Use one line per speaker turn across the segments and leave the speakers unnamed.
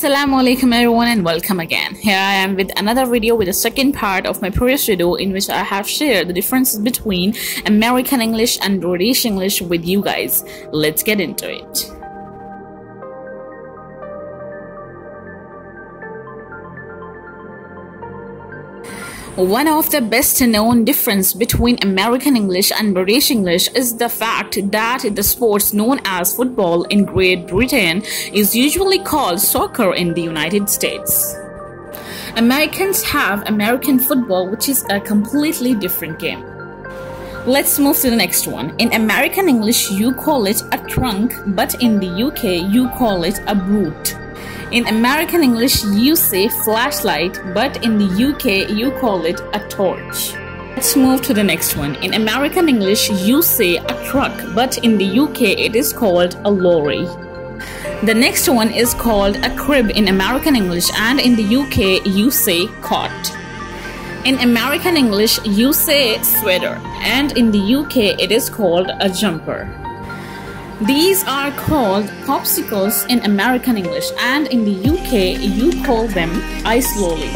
Assalamu alaikum everyone and welcome again. Here I am with another video with the second part of my previous video in which I have shared the differences between American English and British English with you guys. Let's get into it. One of the best known difference between American English and British English is the fact that the sports known as football in Great Britain is usually called soccer in the United States. Americans have American football which is a completely different game. Let's move to the next one. In American English you call it a trunk but in the UK you call it a boot. In American English, you say flashlight, but in the UK, you call it a torch. Let's move to the next one. In American English, you say a truck, but in the UK, it is called a lorry. The next one is called a crib in American English, and in the UK, you say cot. In American English, you say sweater, and in the UK, it is called a jumper. These are called popsicles in American English and in the UK you call them ice lolly.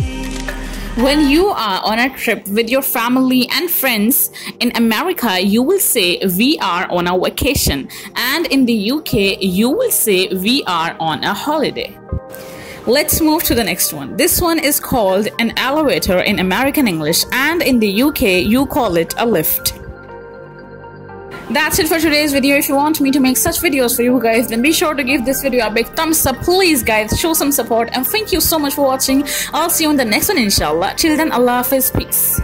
When you are on a trip with your family and friends, in America you will say we are on a vacation and in the UK you will say we are on a holiday. Let's move to the next one. This one is called an elevator in American English and in the UK you call it a lift. That's it for today's video. If you want me to make such videos for you guys, then be sure to give this video a big thumbs up. Please guys, show some support and thank you so much for watching. I'll see you in the next one inshallah. Till then, Allah Hafiz. Peace.